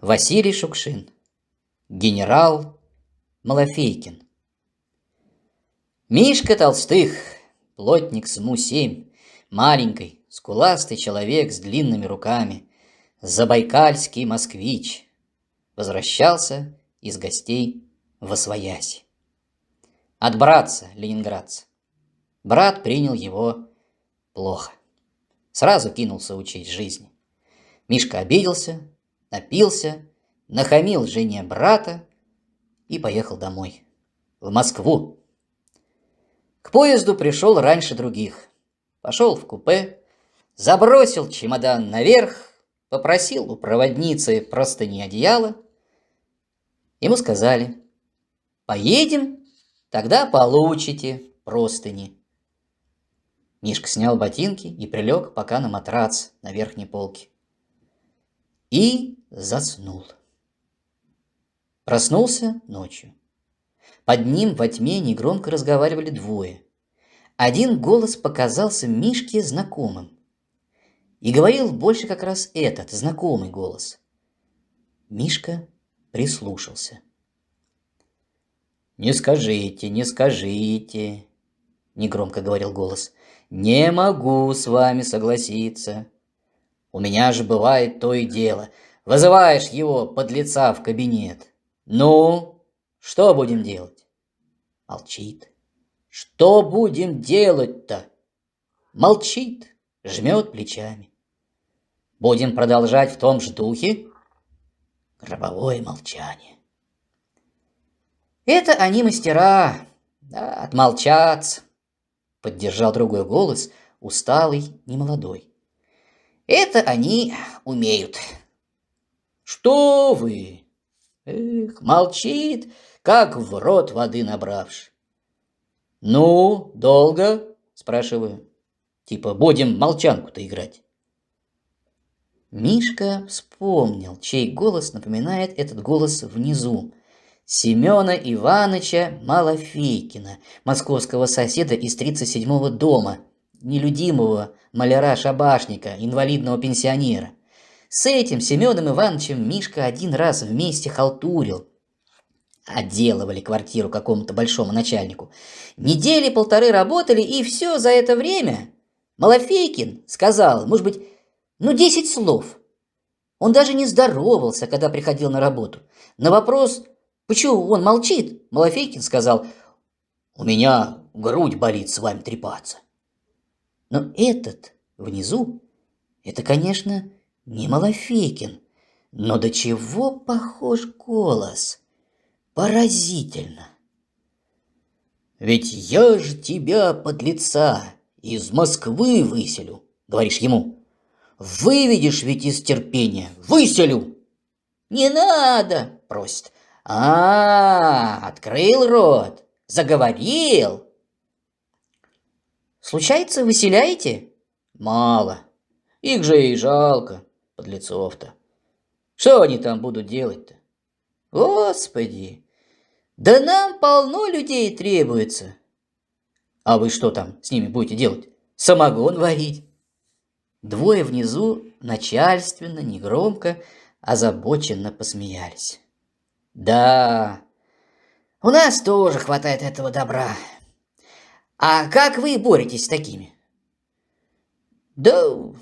Василий Шукшин. Генерал Малафейкин. Мишка Толстых, плотник СМУ-7, маленький, скуластый человек с длинными руками, забайкальский москвич, возвращался из гостей в Освояси. От братца ленинградца. Брат принял его плохо. Сразу кинулся учить жизни. Мишка обиделся, напился, нахамил жене брата и поехал домой, в Москву. К поезду пришел раньше других. Пошел в купе, забросил чемодан наверх, попросил у проводницы простыни одеяла. Ему сказали, поедем, тогда получите простыни. Мишка снял ботинки и прилег пока на матрац на верхней полке и заснул. Проснулся ночью. Под ним во тьме негромко разговаривали двое. Один голос показался Мишке знакомым. И говорил больше как раз этот, знакомый голос. Мишка прислушался. «Не скажите, не скажите», — негромко говорил голос. «Не могу с вами согласиться. У меня же бывает то и дело. Вызываешь его под лица в кабинет. Ну, что будем делать? Молчит. Что будем делать-то? Молчит, жмет плечами. Будем продолжать в том же духе? Гробовое молчание. Это они мастера, да, отмолчаться, поддержал другой голос, усталый, немолодой. Это они умеют. Что вы? Эх, молчит, как в рот воды набравши. Ну, долго? Спрашиваю. Типа, будем молчанку-то играть. Мишка вспомнил, чей голос напоминает этот голос внизу. Семена Ивановича Малофейкина, московского соседа из 37-го дома, нелюдимого маляра-шабашника, инвалидного пенсионера. С этим Семеном Ивановичем Мишка один раз вместе халтурил. Отделывали квартиру какому-то большому начальнику. Недели полторы работали, и все за это время. Малофейкин сказал, может быть, ну десять слов. Он даже не здоровался, когда приходил на работу. На вопрос, почему он молчит, Малофейкин сказал, у меня грудь болит с вами трепаться. Но этот внизу, это, конечно, не Малафейкин, но до чего похож голос. Поразительно. Ведь я ж тебя, под лица из Москвы выселю, говоришь ему. Выведешь ведь из терпения, выселю. Не надо, просит. А, открыл рот, заговорил. Случается, выселяете? Мало. Их же и жалко, подлецов-то. Что они там будут делать-то? Господи, да нам полно людей требуется. А вы что там с ними будете делать? Самогон варить? Двое внизу начальственно, негромко, озабоченно посмеялись. Да, у нас тоже хватает этого добра. А как вы боретесь с такими? Да,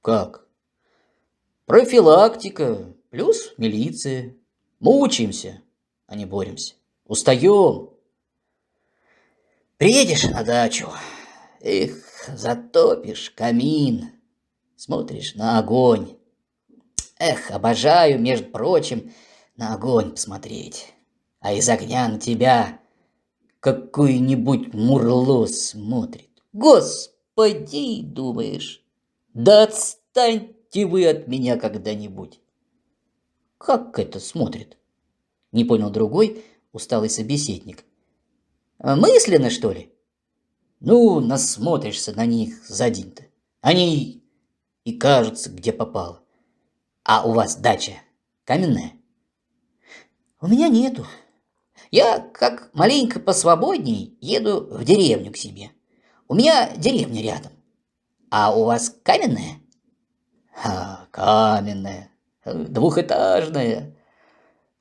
как? Профилактика, плюс милиция. Мучаемся, а не боремся. Устаем. Приедешь на дачу, эх, затопишь камин, смотришь на огонь. Эх, обожаю, между прочим, на огонь посмотреть. А из огня на тебя какой-нибудь мурло смотрит. Господи, думаешь, да отстаньте вы от меня когда-нибудь. Как это смотрит? Не понял другой, усталый собеседник. А мысленно, что ли? Ну, насмотришься на них за день-то. Они и кажутся, где попало. А у вас дача каменная? У меня нету, я, как маленько посвободней, еду в деревню к себе. У меня деревня рядом. А у вас каменная? Каменная. Двухэтажная.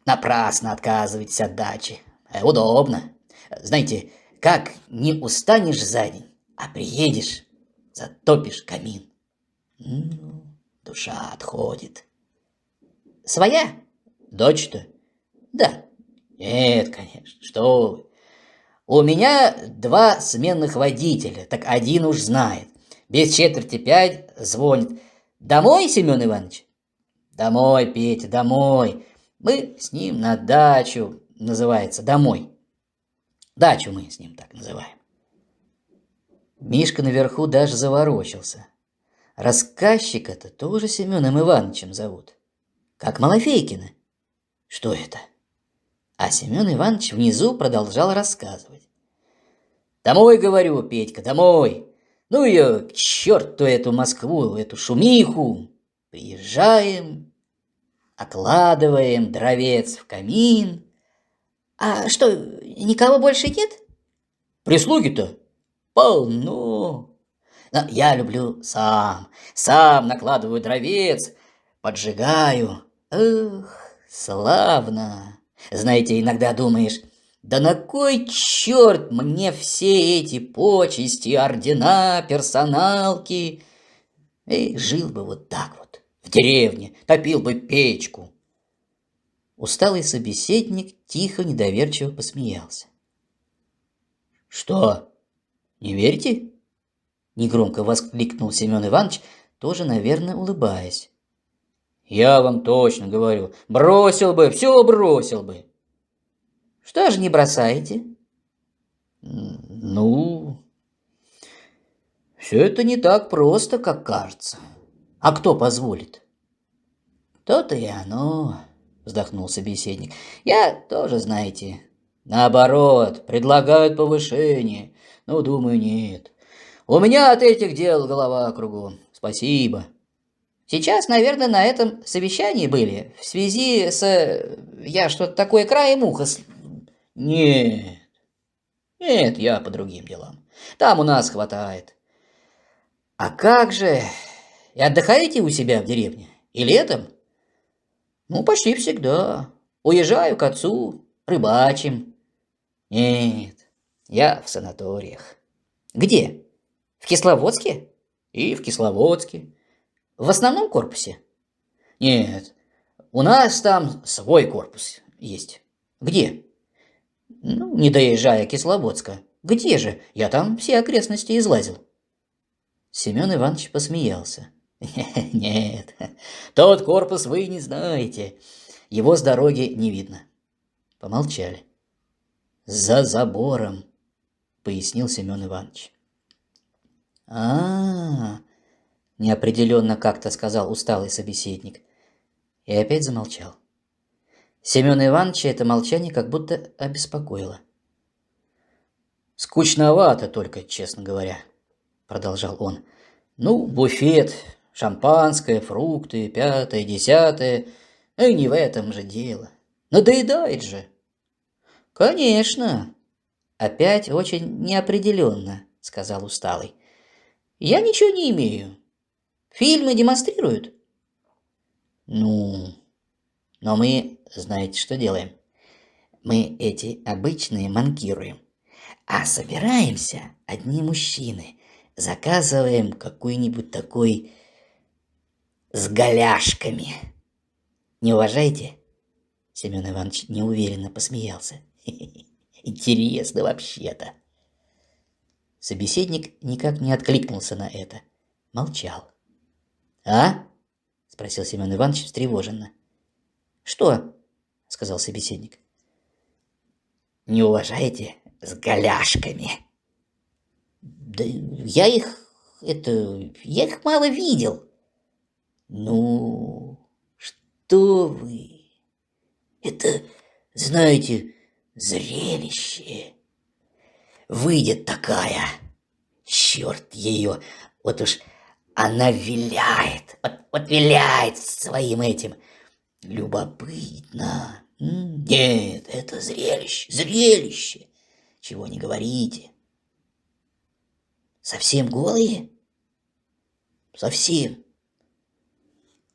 Напрасно отказываетесь от дачи. Э, удобно. Знаете, как не устанешь за день, а приедешь, затопишь камин. Ну, душа отходит. Своя? Дочь-то? Да. Нет, конечно, что вы. У меня два сменных водителя, так один уж знает. Без четверти пять звонит. Домой, Семен Иванович? Домой, Петя, домой. Мы с ним на дачу, называется, домой. Дачу мы с ним так называем. Мишка наверху даже заворочился. Рассказчика-то тоже Семеном Ивановичем зовут. Как Малафейкина. Что это? А Семен Иванович внизу продолжал рассказывать. «Домой, говорю, Петька, домой! Ну ее, к черту эту Москву, эту шумиху! Приезжаем, окладываем дровец в камин. А что, никого больше нет? Прислуги-то полно. Но я люблю сам, сам накладываю дровец, поджигаю. Эх, славно. Знаете, иногда думаешь, да на кой черт мне все эти почести, ордена, персоналки? И жил бы вот так вот, в деревне, топил бы печку. Усталый собеседник тихо, недоверчиво посмеялся. «Что, не верите?» Негромко воскликнул Семен Иванович, тоже, наверное, улыбаясь. Я вам точно говорю, бросил бы, все бросил бы. Что же не бросаете? Ну, все это не так просто, как кажется. А кто позволит? То-то и оно, вздохнул собеседник. Я тоже, знаете, наоборот, предлагают повышение. Ну, думаю, нет. У меня от этих дел голова кругом. Спасибо. Сейчас, наверное, на этом совещании были, в связи с... Я что-то такое краем уха... Нет, нет, я по другим делам. Там у нас хватает. А как же... И отдыхаете у себя в деревне? И летом? Ну, почти всегда. Уезжаю к отцу, рыбачим. Нет, я в санаториях. Где? В Кисловодске? И в Кисловодске. В основном корпусе? Нет, у нас там свой корпус есть. Где? Ну, не доезжая Кисловодска. Где же? Я там все окрестности излазил. Семен Иванович посмеялся. Нет, тот корпус вы не знаете. Его с дороги не видно. Помолчали. За забором, пояснил Семен Иванович. А, -а, неопределенно как-то сказал усталый собеседник. И опять замолчал. Семен Ивановича это молчание как будто обеспокоило. «Скучновато только, честно говоря», — продолжал он. «Ну, буфет, шампанское, фрукты, пятое, десятое. И не в этом же дело. Надоедает же». «Конечно». «Опять очень неопределенно», — сказал усталый. «Я ничего не имею. Фильмы демонстрируют? Ну, но мы, знаете, что делаем? Мы эти обычные манкируем. А собираемся одни мужчины, заказываем какой-нибудь такой с голяшками. Не уважаете? Семен Иванович неуверенно посмеялся. Интересно вообще-то. Собеседник никак не откликнулся на это. Молчал. «А?» – спросил Семен Иванович встревоженно. «Что?» – сказал собеседник. «Не уважаете с голяшками?» «Да я их... это... я их мало видел». «Ну, что вы? Это, знаете, зрелище. Выйдет такая, черт ее, вот уж она виляет, вот, вот виляет своим этим. Любопытно. Нет, это зрелище, зрелище. Чего не говорите. Совсем голые? Совсем.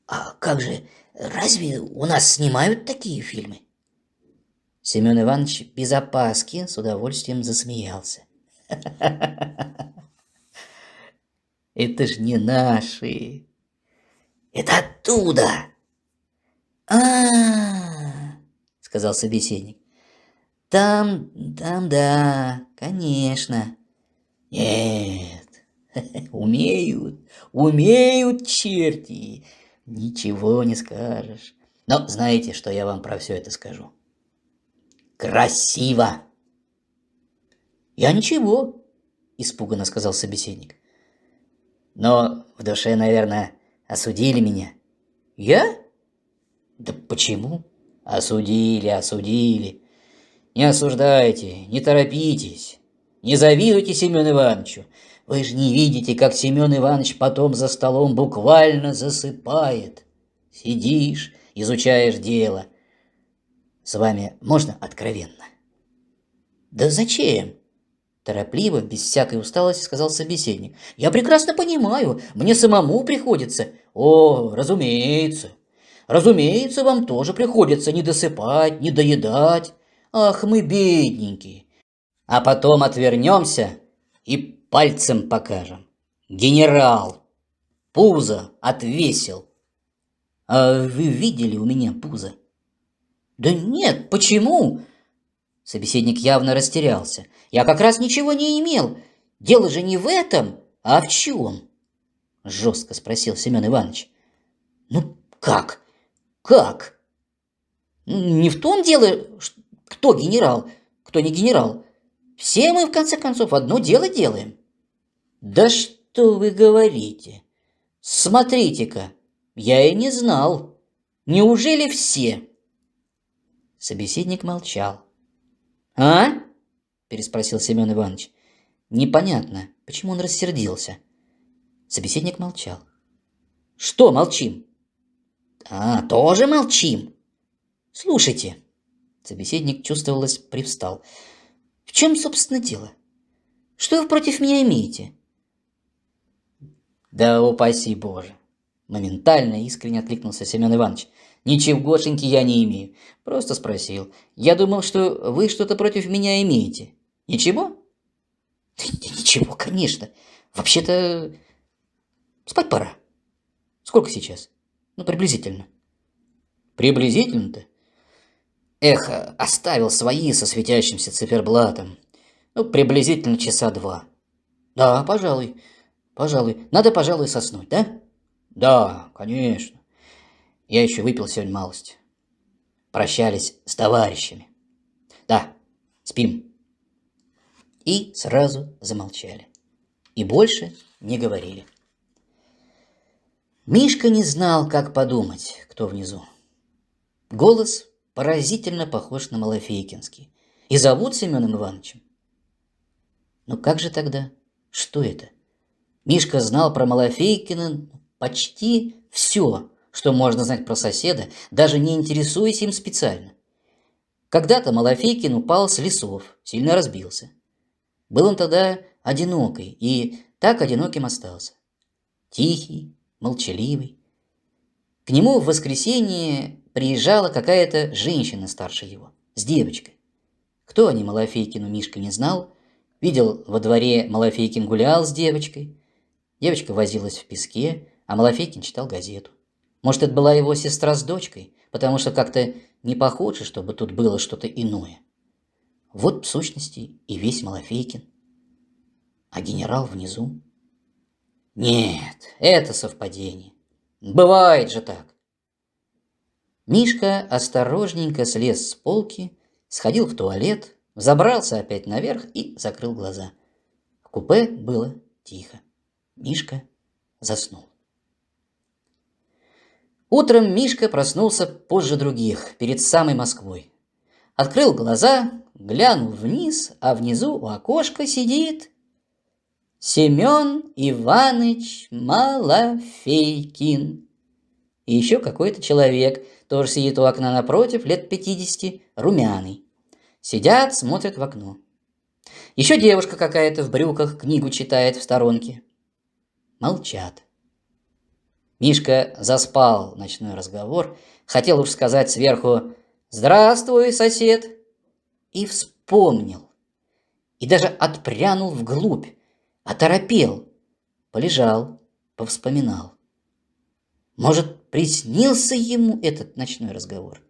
А как же разве у нас снимают такие фильмы? Семен Иванович без опаски с удовольствием засмеялся. Это ж не наши. Это оттуда. А, сказал собеседник. Там, там, да, конечно. Нет, умеют, умеют черти. Ничего не скажешь. Но знаете, что я вам про все это скажу? Красиво. Я ничего, испуганно сказал собеседник. Но в душе, наверное, осудили меня. Я? Да почему? Осудили, осудили. Не осуждайте, не торопитесь. Не завидуйте Семену Ивановичу. Вы же не видите, как Семен Иванович потом за столом буквально засыпает. Сидишь, изучаешь дело. С вами можно откровенно? Да зачем? Торопливо, без всякой усталости, сказал собеседник. Я прекрасно понимаю, мне самому приходится. О, разумеется. Разумеется, вам тоже приходится не досыпать, не доедать. Ах, мы бедненькие. А потом отвернемся и пальцем покажем. Генерал, пузо отвесил. А вы видели у меня пузо? Да нет, почему? Собеседник явно растерялся. Я как раз ничего не имел. Дело же не в этом, а в чем? Жестко спросил Семен Иванович. Ну, как? Как? Не в том дело, кто генерал, кто не генерал. Все мы, в конце концов, одно дело делаем. Да что вы говорите? Смотрите-ка, я и не знал. Неужели все? Собеседник молчал. «А?» – переспросил Семен Иванович. Непонятно, почему он рассердился. Собеседник молчал. «Что молчим?» «А, тоже молчим?» «Слушайте». Собеседник, чувствовалось, привстал. «В чем, собственно, дело? Что вы против меня имеете?» «Да упаси Боже!» Моментально искренне откликнулся Семен Иванович. Ничегошеньки я не имею. Просто спросил. Я думал, что вы что-то против меня имеете. Ничего? Ничего, конечно. Вообще-то спать пора. Сколько сейчас? Ну, приблизительно. Приблизительно-то? Эх, оставил свои со светящимся циферблатом. Ну, приблизительно часа два. Да, пожалуй. Пожалуй. Надо, пожалуй, соснуть, да? Да, конечно. Я еще выпил сегодня малость. Прощались с товарищами. Да, спим. И сразу замолчали. И больше не говорили. Мишка не знал, как подумать, кто внизу. Голос поразительно похож на Малофейкинский. И зовут Семеном Ивановичем. Ну как же тогда? Что это? Мишка знал про Малофейкина почти все, что можно знать про соседа, даже не интересуясь им специально. Когда-то Малафейкин упал с лесов, сильно разбился. Был он тогда одинокий и так одиноким остался. Тихий, молчаливый. К нему в воскресенье приезжала какая-то женщина старше его, с девочкой. Кто они Малафейкину Мишка не знал. Видел во дворе Малафейкин гулял с девочкой. Девочка возилась в песке, а Малафейкин читал газету. Может, это была его сестра с дочкой, потому что как-то не похоже, чтобы тут было что-то иное. Вот, в сущности, и весь Малафейкин. А генерал внизу? Нет, это совпадение. Бывает же так. Мишка осторожненько слез с полки, сходил в туалет, забрался опять наверх и закрыл глаза. В купе было тихо. Мишка заснул. Утром Мишка проснулся позже других, перед самой Москвой. Открыл глаза, глянул вниз, а внизу у окошка сидит Семен Иваныч Малафейкин. И еще какой-то человек, тоже сидит у окна напротив, лет пятидесяти, румяный. Сидят, смотрят в окно. Еще девушка какая-то в брюках книгу читает в сторонке. Молчат. Мишка заспал ночной разговор, хотел уж сказать сверху «Здравствуй, сосед!» и вспомнил. И даже отпрянул вглубь, оторопел, полежал, повспоминал. Может, приснился ему этот ночной разговор?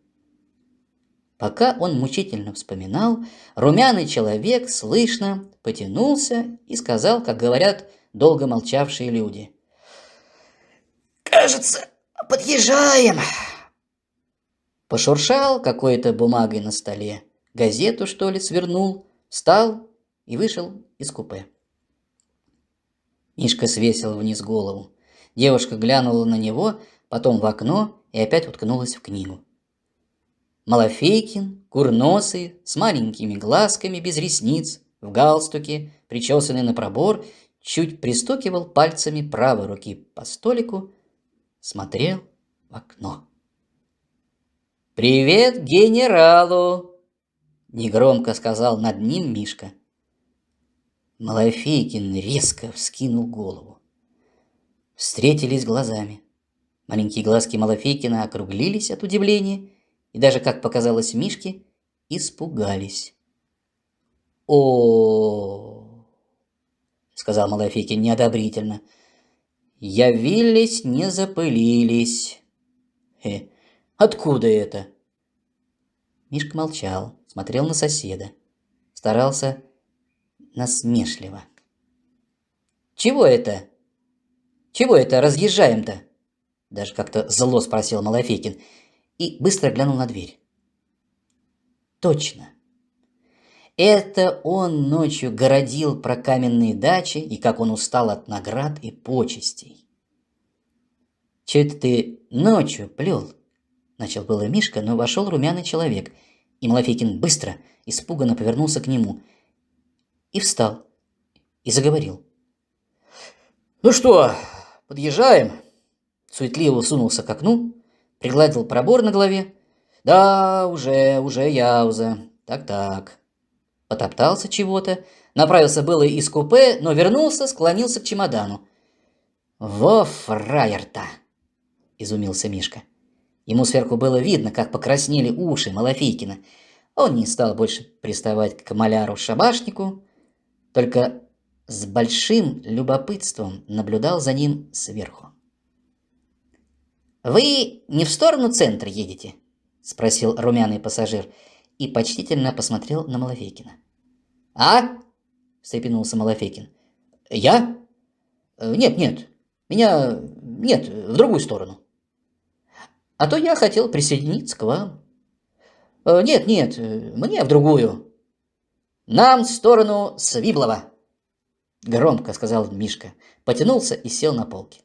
Пока он мучительно вспоминал, румяный человек слышно потянулся и сказал, как говорят долго молчавшие люди. «Кажется, подъезжаем!» Пошуршал какой-то бумагой на столе, газету, что ли, свернул, встал и вышел из купе. Мишка свесил вниз голову. Девушка глянула на него, потом в окно и опять уткнулась в книгу. Малафейкин, курносый, с маленькими глазками без ресниц, в галстуке, причесанный на пробор, чуть пристукивал пальцами правой руки по столику, смотрел в окно. «Привет генералу!» — негромко сказал над ним Мишка. Малафейкин резко вскинул голову. Встретились глазами. Маленькие глазки Малафейкина округлились от удивления и даже, как показалось Мишке, испугались. о сказал Малафейкин неодобрительно. «Явились, не запылились». «Э, откуда это?» Мишка молчал, смотрел на соседа. Старался насмешливо. «Чего это? Чего это разъезжаем-то?» Даже как-то зло спросил Малафейкин и быстро глянул на дверь. Точно. Это он ночью городил про каменные дачи и как он устал от наград и почестей. «Че это ты ночью плел?» Начал было Мишка, но вошел румяный человек, и Малафейкин быстро, испуганно повернулся к нему и встал, и заговорил. «Ну что, подъезжаем?» Суетливо сунулся к окну, Пригладил пробор на голове. Да, уже, уже яуза. Так-так. Потоптался чего-то. Направился было из купе, но вернулся, склонился к чемодану. «Во фраер-то!» – изумился Мишка. Ему сверху было видно, как покраснели уши Малафейкина. Он не стал больше приставать к маляру-шабашнику, только с большим любопытством наблюдал за ним сверху. «Вы не в сторону центра едете?» – спросил румяный пассажир и почтительно посмотрел на Малафейкина. «А?» – встрепенулся Малафейкин. «Я? Э, нет, нет, меня... нет, в другую сторону. А то я хотел присоединиться к вам. Э, нет, нет, мне в другую. Нам в сторону Свиблова!» Громко сказал Мишка, потянулся и сел на полке.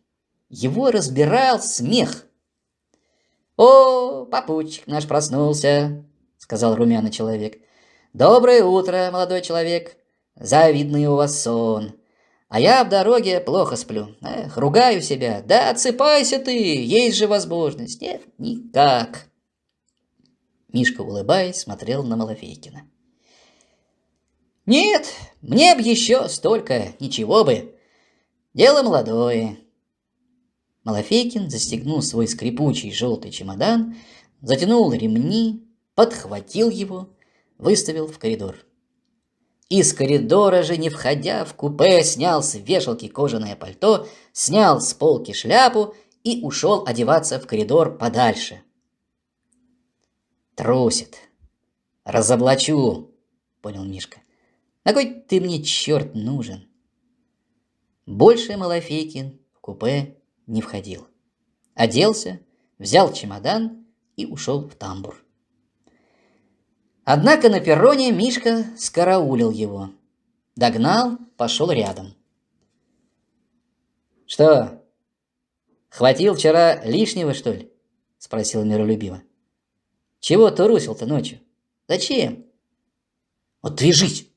Его разбирал смех. «О, попутчик наш проснулся», — сказал румяный человек. «Доброе утро, молодой человек. Завидный у вас сон. А я в дороге плохо сплю. Эх, ругаю себя. Да отсыпайся ты, есть же возможность. Нет, никак». Мишка, улыбаясь, смотрел на Малафейкина. «Нет, мне б еще столько, ничего бы. Дело молодое. Малафейкин застегнул свой скрипучий желтый чемодан, затянул ремни, подхватил его, выставил в коридор. Из коридора же, не входя в купе, снял с вешалки кожаное пальто, снял с полки шляпу и ушел одеваться в коридор подальше. «Трусит. Разоблачу», — понял Мишка. «На кой ты мне, черт, нужен?» Больше Малафейкин в купе не входил. Оделся, взял чемодан и ушел в тамбур. Однако на перроне Мишка скараулил его. Догнал, пошел рядом. «Что, хватил вчера лишнего, что ли?» — спросил миролюбиво. «Чего трусил-то ночью? Зачем?» «Вот движись!» —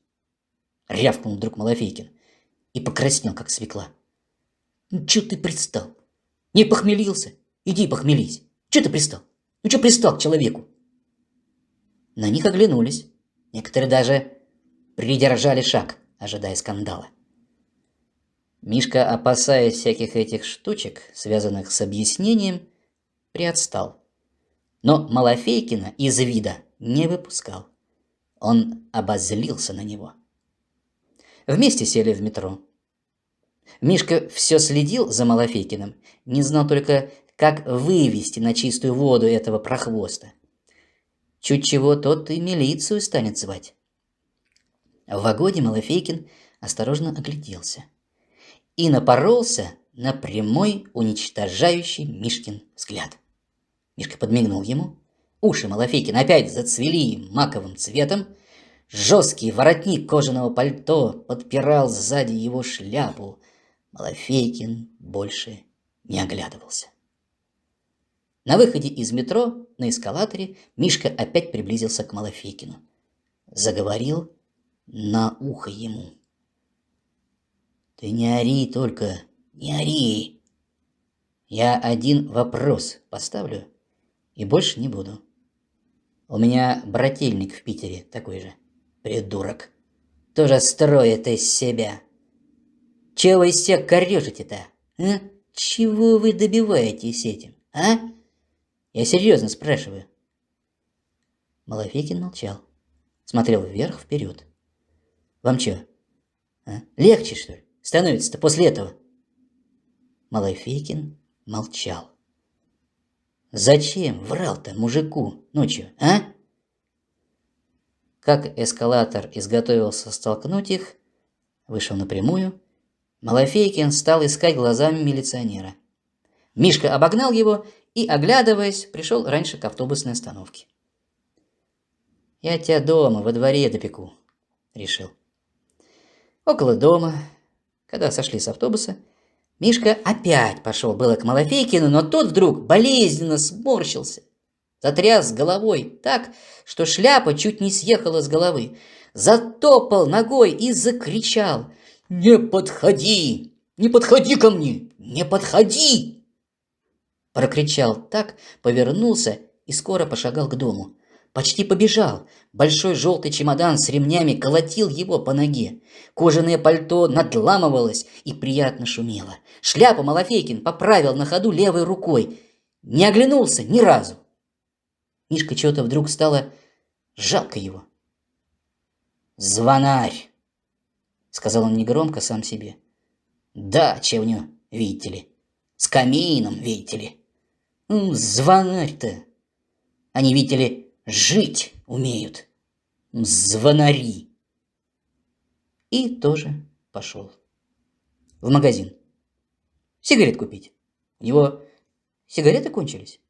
рявкнул вдруг Малафейкин и покраснел, как свекла. «Ну, чё ты пристал? Не похмелился? Иди похмелись. Че ты пристал? Ну че пристал к человеку? На них оглянулись. Некоторые даже придержали шаг, ожидая скандала. Мишка, опасаясь всяких этих штучек, связанных с объяснением, приотстал. Но Малафейкина из вида не выпускал. Он обозлился на него. Вместе сели в метро. Мишка все следил за Малафейкиным, не знал только, как вывести на чистую воду этого прохвоста. Чуть чего тот и милицию станет звать. В вагоне Малафейкин осторожно огляделся и напоролся на прямой уничтожающий Мишкин взгляд. Мишка подмигнул ему. Уши Малафейкина опять зацвели маковым цветом. Жесткий воротник кожаного пальто подпирал сзади его шляпу. Малафейкин больше не оглядывался. На выходе из метро на эскалаторе Мишка опять приблизился к Малафейкину. Заговорил на ухо ему. «Ты не ори только, не ори! Я один вопрос поставлю и больше не буду. У меня брательник в Питере такой же, придурок. Тоже строит из себя. Чего вы все корежите-то, а? Чего вы добиваетесь этим, а?» Я серьезно спрашиваю. Малафекин молчал. Смотрел вверх, вперед. Вам что, а? легче, что ли, становится-то после этого? Малафейкин молчал. Зачем врал-то мужику ночью, а? Как эскалатор изготовился столкнуть их, вышел напрямую, Малафейкин стал искать глазами милиционера. Мишка обогнал его и, оглядываясь, пришел раньше к автобусной остановке. «Я тебя дома, во дворе допеку», — решил. Около дома, когда сошли с автобуса, Мишка опять пошел было к Малафейкину, но тот вдруг болезненно сморщился, затряс головой так, что шляпа чуть не съехала с головы, затопал ногой и закричал «Не подходи! Не подходи ко мне! Не подходи!» Прокричал так, повернулся и скоро пошагал к дому. Почти побежал. Большой желтый чемодан с ремнями колотил его по ноге. Кожаное пальто надламывалось и приятно шумело. Шляпу Малафейкин поправил на ходу левой рукой. Не оглянулся ни разу. Мишка чего-то вдруг стало жалко его. «Звонарь!» — сказал он негромко сам себе. «Да, чевню, видите ли. С камином, видите ли». Звонарь-то. Они, видите ли, жить умеют. Звонари. И тоже пошел. В магазин. Сигарет купить. У него сигареты кончились.